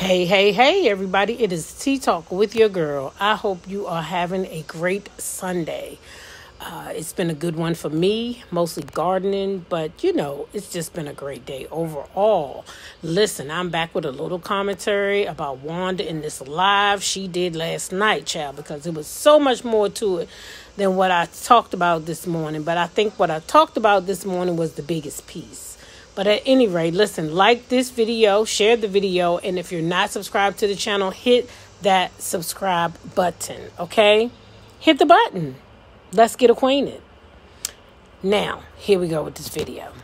Hey, hey, hey, everybody. It is Tea Talk with your girl. I hope you are having a great Sunday. Uh, it's been a good one for me, mostly gardening, but you know, it's just been a great day overall. Listen, I'm back with a little commentary about Wanda in this live she did last night, child, because it was so much more to it than what I talked about this morning. But I think what I talked about this morning was the biggest piece. But at any rate, listen, like this video, share the video, and if you're not subscribed to the channel, hit that subscribe button, okay? Hit the button. Let's get acquainted. Now, here we go with this video.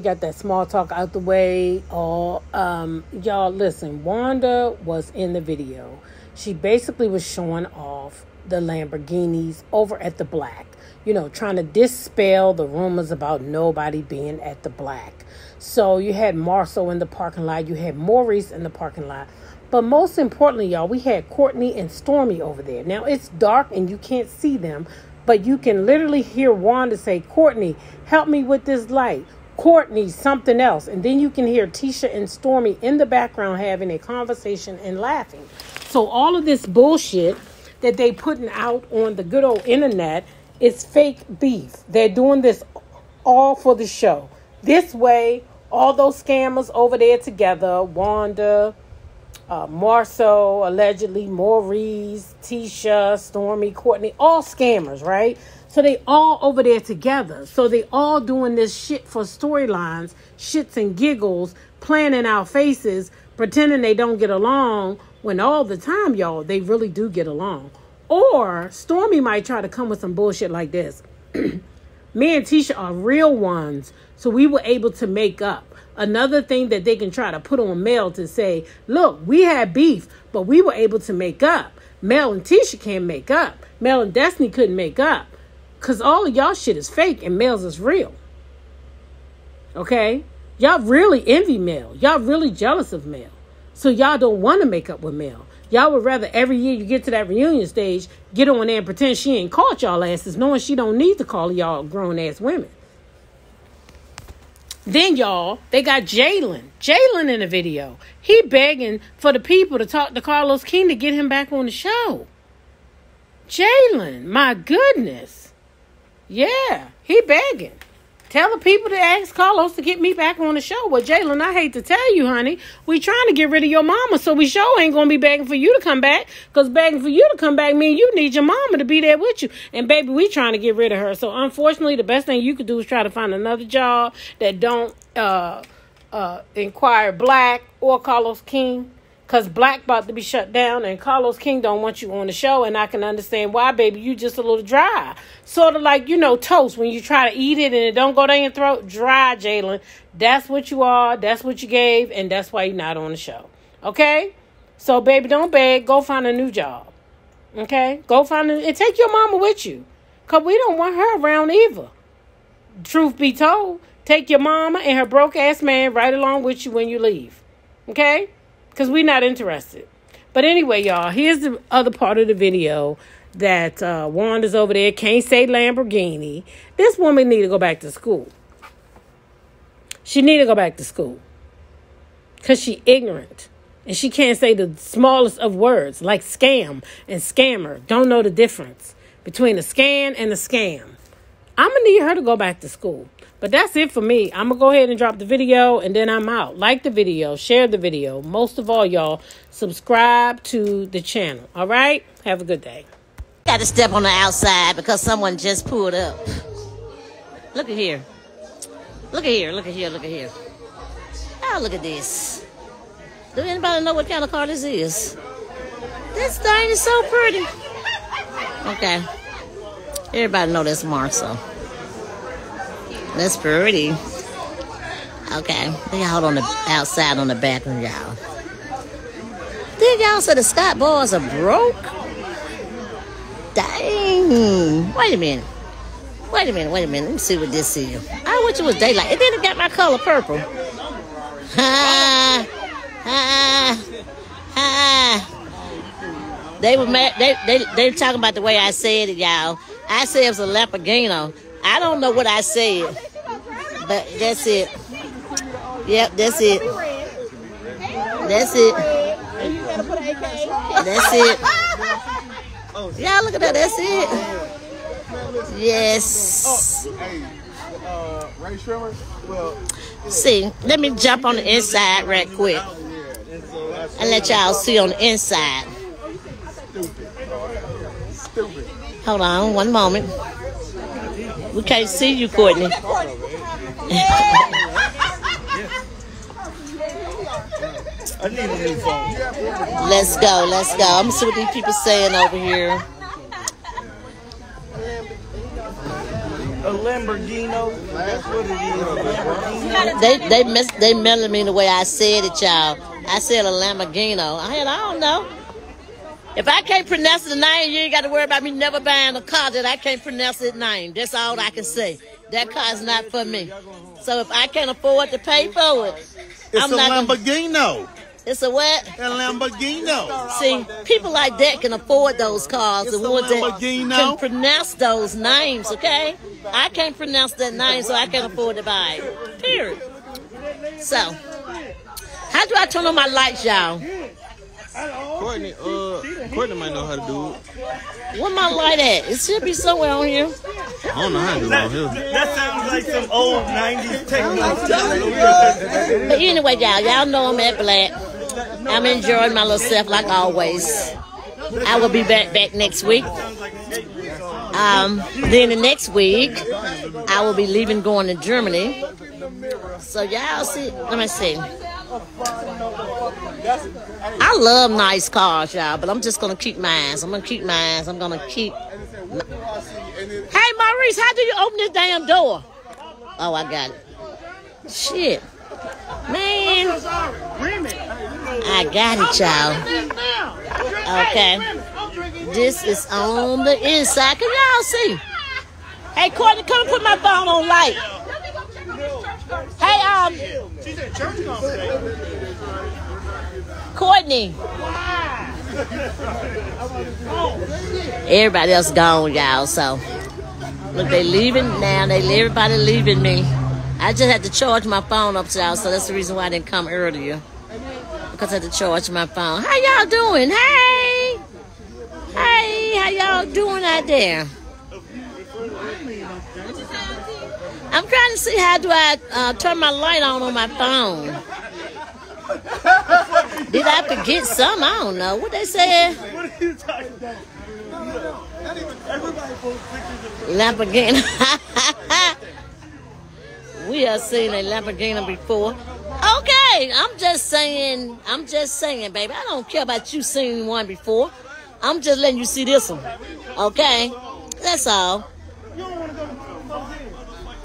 We got that small talk out the way, all um, y'all listen. Wanda was in the video. She basically was showing off the Lamborghinis over at the Black. You know, trying to dispel the rumors about nobody being at the Black. So you had Marsau in the parking lot. You had Maurice in the parking lot. But most importantly, y'all, we had Courtney and Stormy over there. Now it's dark and you can't see them, but you can literally hear Wanda say, Courtney, help me with this light. Courtney, something else. And then you can hear Tisha and Stormy in the background having a conversation and laughing. So all of this bullshit that they putting out on the good old internet is fake beef. They're doing this all for the show. This way, all those scammers over there together, Wanda, uh, Marsau, allegedly Maurice, Tisha, Stormy, Courtney, all scammers, right? So they all over there together. So they all doing this shit for storylines, shits and giggles, playing in our faces, pretending they don't get along when all the time, y'all, they really do get along. Or Stormy might try to come with some bullshit like this. Me and Tisha are real ones, so we were able to make up. Another thing that they can try to put on Mel to say, look, we had beef, but we were able to make up. Mel and Tisha can't make up. Mel and Destiny couldn't make up. Because all of y'all shit is fake and Mel's is real. Okay? Y'all really envy Mel. Y'all really jealous of Mel. So y'all don't want to make up with Mel. Y'all would rather every year you get to that reunion stage, get on there and pretend she ain't caught y'all asses, knowing she don't need to call y'all grown ass women. Then y'all, they got Jalen. Jalen in the video. He begging for the people to talk to Carlos King to get him back on the show. Jalen, my goodness. Yeah, he begging. Tell the people to ask Carlos to get me back on the show. Well, Jalen, I hate to tell you, honey, we trying to get rid of your mama, so we sure ain't gonna be begging for you to come back. Cause begging for you to come back mean you need your mama to be there with you. And baby, we trying to get rid of her. So unfortunately, the best thing you could do is try to find another job that don't uh uh inquire Black or Carlos King because Black about to be shut down and Carlos King don't want you on the show. And I can understand why, baby. You just a little dry. Sort of like, you know, toast when you try to eat it and it don't go down your throat. Dry, Jalen. That's what you are. That's what you gave. And that's why you're not on the show. Okay? So, baby, don't beg. Go find a new job. Okay? Go find a, and take your mama with you. Because we don't want her around either. Truth be told, take your mama and her broke ass man right along with you when you leave. Okay? Because we're not interested. But anyway, y'all, here's the other part of the video that uh, Wanda's over there can't say Lamborghini. This woman need to go back to school. She need to go back to school because she ignorant and she can't say the smallest of words like scam and scammer. Don't know the difference between a scan and a scam. I'm gonna need her to go back to school. But that's it for me. I'm going to go ahead and drop the video and then I'm out. Like the video, share the video. Most of all, y'all, subscribe to the channel. All right? Have a good day. Got to step on the outside because someone just pulled up. Look at here. Look at here. Look at here. Look at here. Oh, look at this. Do anybody know what kind of car this is? This thing is so pretty. Okay. Everybody know that's Marsau. That's pretty. Okay, they hold on the outside on the bathroom, y'all. Then y'all say the Scott boys are broke? Dang. Wait a minute. Wait a minute, wait a minute. Let me see what this is. I wish it was daylight. It didn't got my color purple. Ha ha ha. They were mad, they they they were talking about the way I said it, y'all. I said it was a Lamborghini. I don't know what I said, but that's it. Yep, that's it. That's it. That's it. Y'all look at that. That's it. Yes. See, let me jump on the inside right quick and let y'all see on the inside. Hold on one moment. We can't see you, Courtney. I need a new phone. Let's go, let's go. I'm gonna see what these people saying over here. A Lamborghini. That's what it is. They they miss they mailing me the way I said it, y'all. I said a Lamborghini. I had I don't know. If I can't pronounce the name, you ain't got to worry about me never buying a car that I can't pronounce its name. That's all I can say. That car is not for me. So if I can't afford to pay for it, It's I'm a not gonna- Lamborghini. it's a what? A Lamborghini. See, people like that can afford those cars. It's the ones that can pronounce those names, okay? I can't pronounce that name, so I can't afford to buy it. Period. So, how do I turn on my lights, y'all? Courtney, uh, Courtney might know how to do it. Where my light at? It should be somewhere on here. I don't know how to do it on here. That sounds like some old 90s techno. But anyway, y'all, y'all know I'm at Black. I'm enjoying my little self like always. I will be back back next week. Um, then the next week, I will be leaving, going to Germany. So y'all see, let me see. I love nice cars, y'all, but I'm just gonna keep mine. I'm gonna keep mine. I'm gonna keep. Hey, Maurice, how do you open this damn door? Oh, I got it. Shit, man, I got it, y'all. Okay, this is on the inside. Can y'all see? Hey, Courtney, come put my phone on light. Hey, um, she's at church. Courtney. Everybody else gone, y'all. So look, they leaving now. They everybody leaving me. I just had to charge my phone up, y'all. So that's the reason why I didn't come earlier because I had to charge my phone. How y'all doing? Hey, hey, how y'all doing out there? I'm trying to see how do I uh, turn my light on on my phone. Did I forget some? I don't know. What they said? What are you talking about? Everybody posts pictures of Lamborghini. we have seen a Lamborghini before. Okay, I'm just saying. I'm just saying, baby. I don't care about you seeing one before. I'm just letting you see this one. Okay, that's all.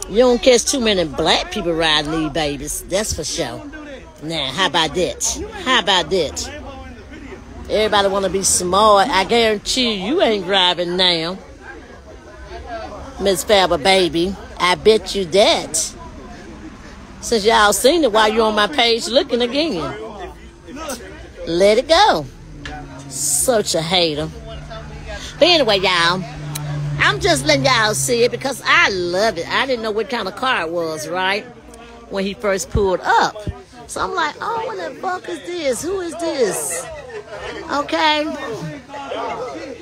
You don't catch too many black people riding these babies. That's for sure. Now, how about that? How about that? Everybody want to be smart. I guarantee you, you ain't driving now. Miss Faber, baby. I bet you that. Since y'all seen it while you're on my page looking again. Let it go. Such a hater. But anyway, y'all, I'm just letting y'all see it because I love it. I didn't know what kind of car it was, right? When he first pulled up. So I'm like, oh, what the fuck is this? Who is this? Okay.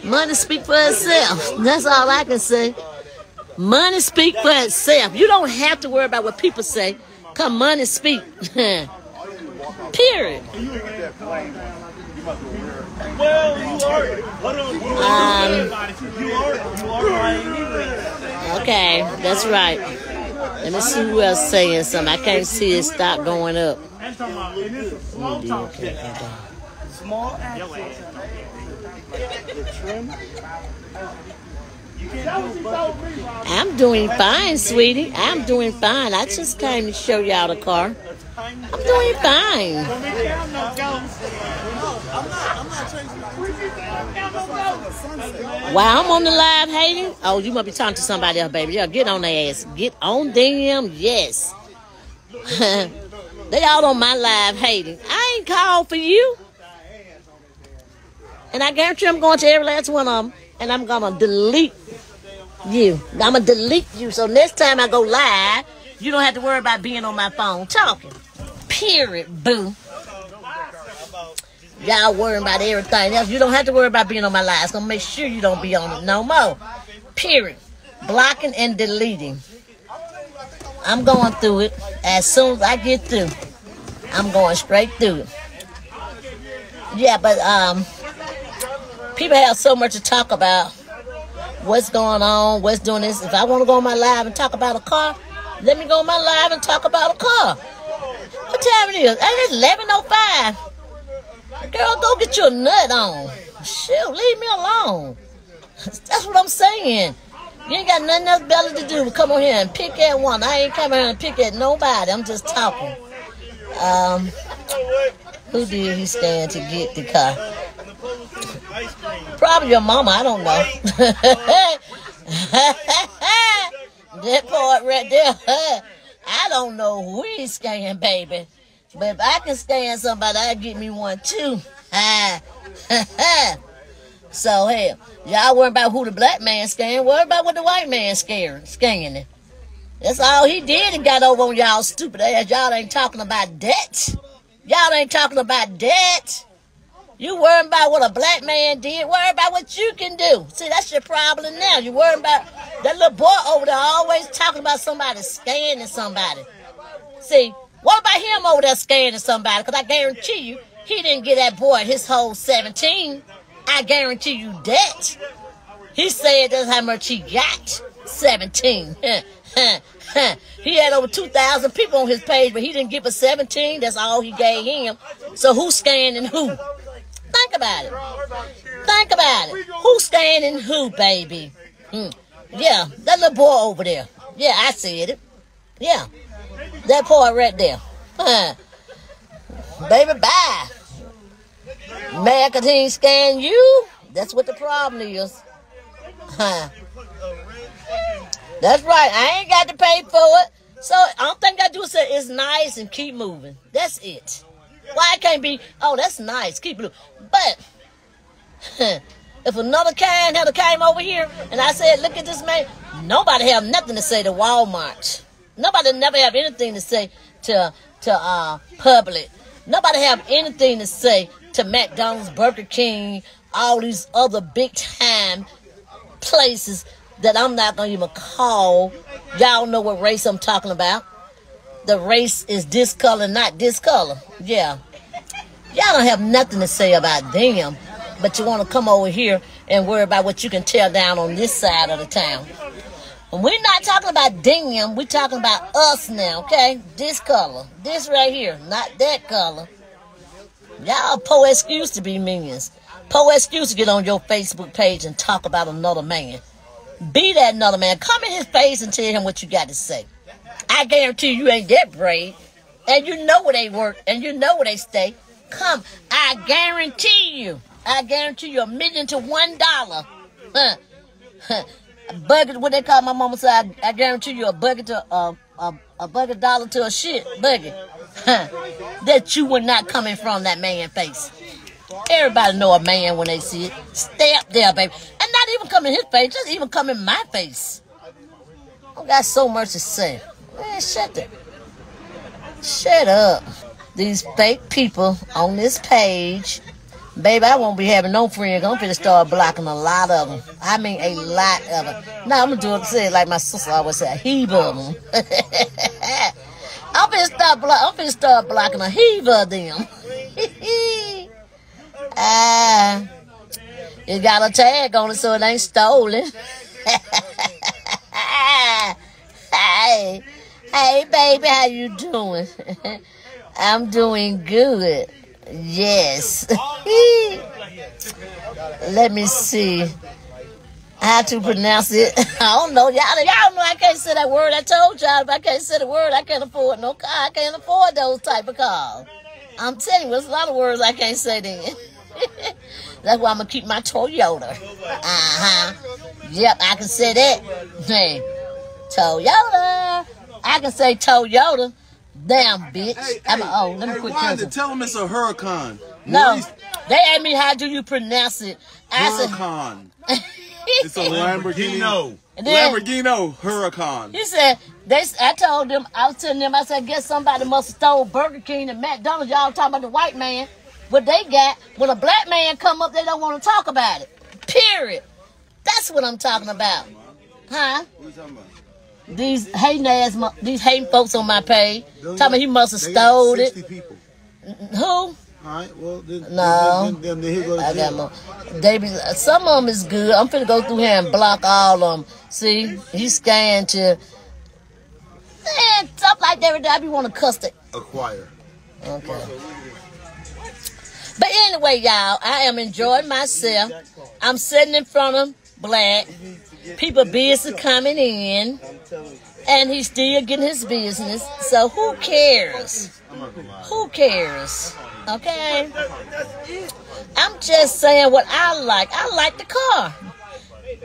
Money speak for itself. That's all I can say. Money speak for itself. You don't have to worry about what people say. Come money speak. Period. Well, you are. Hold on. Are. Um, You are. You are Miami. okay, that's right. Let me see who else saying something. I can't see it stop going up. And talking about, and it's a small top. Small axle. The trim. I'm doing fine, sweetie. I'm doing fine. I just came to show y'all the car. I'm doing fine. While I'm on the live hating, oh, you must be talking to somebody else, baby. Yeah, get on their ass. Get on them, yes. they all on my live hating. I ain't called for you. And I guarantee I'm going to every last one of them. And I'm going to delete you. I'm going to delete you. So next time I go live, you don't have to worry about being on my phone talking. Period, boo. Y'all worrying about everything else. You don't have to worry about being on my live. Gonna make sure you don't be on it no more. Period. Blocking and deleting. I'm going through it. As soon as I get through, I'm going straight through it. Yeah, but um, people have so much to talk about. What's going on? What's doing this? If I want to go on my live and talk about a car, let me go on my live and talk about a car. What time it is? It's eleven oh five. Girl, go get your nut on. Shoot, leave me alone. That's what I'm saying. You ain't got nothing else better to do. Come on here and pick at one. I ain't coming here and pick at nobody. I'm just talking. Um, who did he stand to get the car? Probably your mama. I don't know. that part right there. I don't know who he's scaring, baby. But if I can stand somebody, I'll get me one too. so hell, y'all worry about who the black man scaring. Worry about what the white man scaring, scaring. That's all he did and got over on y'all stupid ass. Y'all ain't talking about debt. Y'all ain't talking about debt. You worrying about what a black man did. Worry about what you can do. See, that's your problem now. You worrying about that little boy over there always talking about somebody scaring somebody. See, what about him over there scaring somebody? Because I guarantee you, he didn't get that boy his whole 17. I guarantee you that. He said that's how much he got. 17. he had over 2,000 people on his page, but he didn't give a 17. That's all he gave him. So who's scanning who? Think about it. Think about it. Who's scanning who, baby? Hmm. Yeah, that little boy over there. Yeah, I see it. Yeah. That part right there. Baby, bye. Marketing scan you. That's what the problem is. That's right. I ain't got to pay for it. So all think I do is say it's nice and keep moving. That's it. Why it can't be, oh, that's nice, keep blue. But if another kind had came over here and I said, look at this man, nobody have nothing to say to Walmart. Nobody never have anything to say to to uh public. Nobody have anything to say to McDonald's, Burger King, all these other big time places that I'm not gonna even call. Y'all know what race I'm talking about. The race is this color, not this color. Yeah. Y'all don't have nothing to say about them, but you want to come over here and worry about what you can tear down on this side of the town. We're not talking about them. We're talking about us now, okay? This color. This right here. Not that color. Y'all po excuse to be minions. Po excuse to get on your Facebook page and talk about another man. Be that another man. Come in his face and tell him what you got to say. I guarantee you ain't that brave. And you know where they work. And you know where they stay. Come. I guarantee you. I guarantee you a million to one dollar. Huh. Bucket, what they call my mama said, I, I guarantee you a bucket to uh, a, a bucket dollar to a shit bucket. that you were not coming from that man face. Everybody know a man when they see it. Stay up there, baby. And not even come in his face, just even come in my face. I got so much to say. Man, shut up. Shut up. These fake people on this page Baby, I won't be having no friends. I'm gonna start blocking a lot of them. I mean, a lot of them. Now, I'm gonna do it, say like my sister always said, a heap of them. I'm gonna I'm start blocking a heap of them. Ah, uh, it got a tag on it so it ain't stolen. hey, hey, baby, how you doing? I'm doing good. Yes. Let me see. How to pronounce it? I don't know. Y'all, y'all know I can't say that word. I told y'all if I can't say the word, I can't afford no car. I can't afford those type of cars. I'm telling you, there's a lot of words I can't say then. That's why I'm gonna keep my Toyota. Uh huh. Yep, I can say that. Hey, Toyota. I can say Toyota. Damn, bitch. Hey, I'm hey, oh, let me hey, quit Wanda, cussing. tell them it's a hurricane. No, Maurice, they asked me how do you pronounce it. I said, Huracan. It's a Lamborghini. Lamborghini. Then- Lamborghini Huracan. He said they. I told them. I was telling them. I said, guess somebody must have stole Burger King and McDonald's. Y'all talking about the white man. What they got when a black man come up, they don't want to talk about it. Period. That's what I'm talking about. Huh? What you talking about? These hating ass, these hating folks on my page. Talking about he must have stole it. people. Who? All right, well, then, No. then, then, then I got more. They be, some of them is good. I'm finna go through here and block all of them. See, he scanned to. Man, stuff like that. I be want to cuss it. Acquire. Okay. But anyway, y'all, I am enjoying myself. I'm sitting in front of Black. People business coming in. And he's still getting his business. So who cares? Who cares? Okay? I'm just saying what I like. I like the car.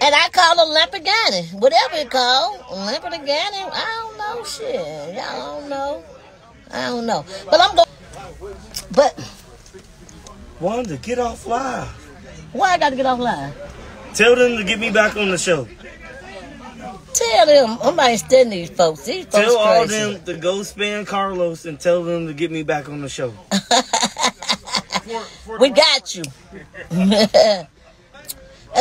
And I call it Lamborghini. Whatever it called. Lamborghini. I don't know. Shit. Y'all don't know. I don't know. But I'm going. But Wanda, get off live. why I got to get offline? Tell them to get me back on the show. Tell them I'm not studying these folks. These folks Tell all crazy. them to go spam Carlos and tell them to get me back on the show. We got you. That's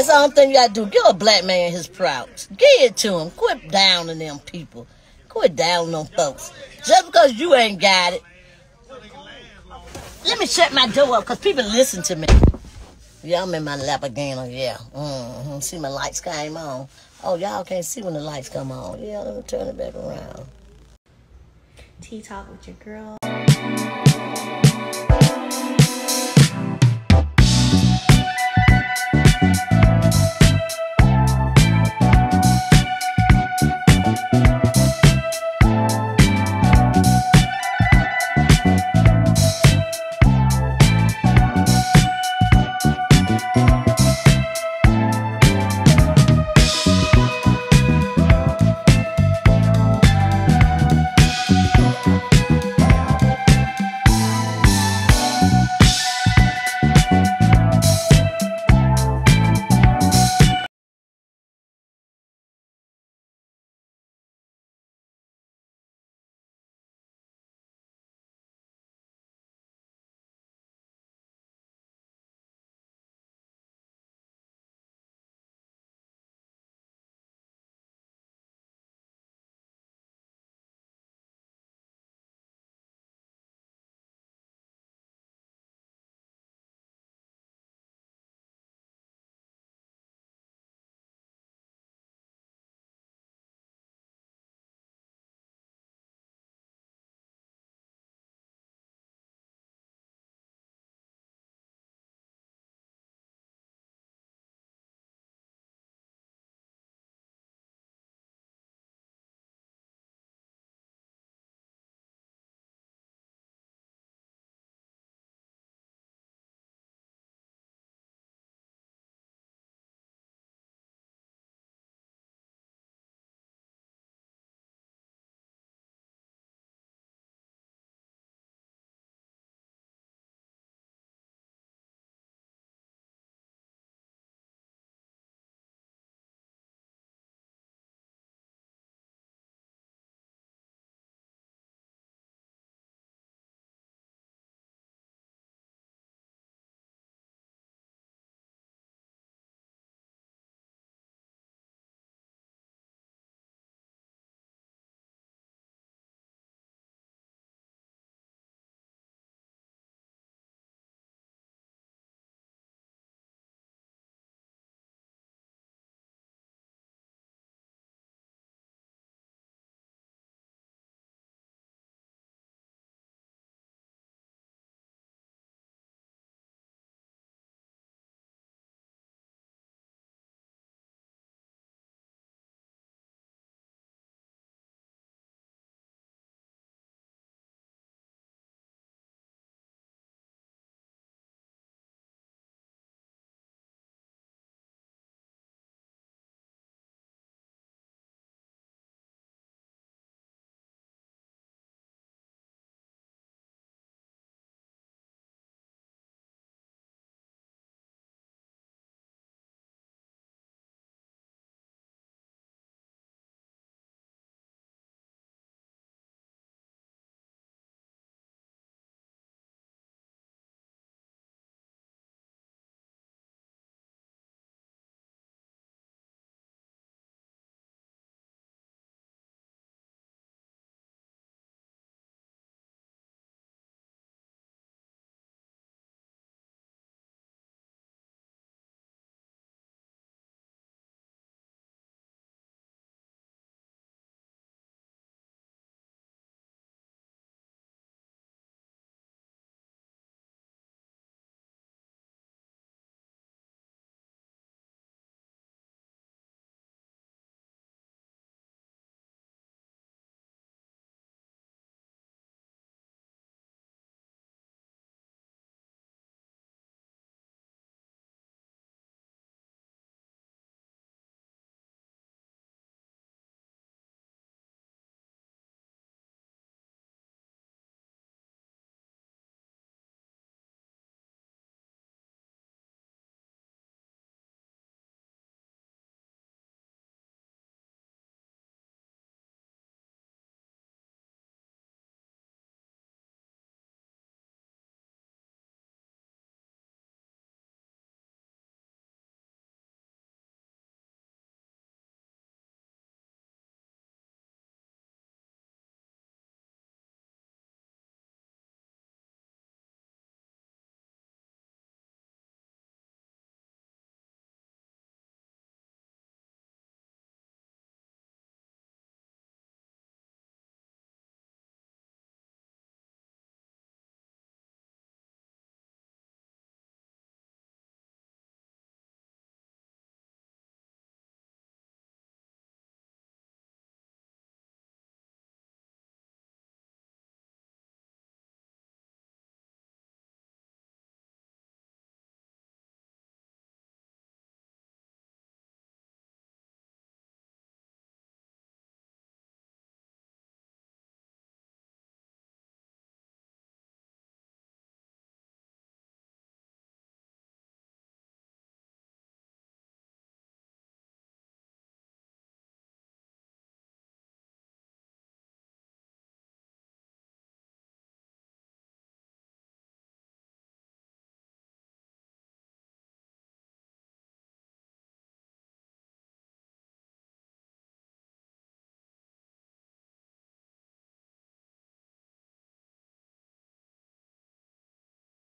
the only thing you gotta do. Give a black man his props. Give it to him. Quit downing them people. Quit downing them folks. Just because you ain't got it. Let me shut my door up because people listen to me. Yeah, I'm in my lap Lamborghini. Yeah. hmm See, my lights came on. Oh, y'all can't see when the lights come on. Yeah, let me turn it back around. Tea Talk with your girl.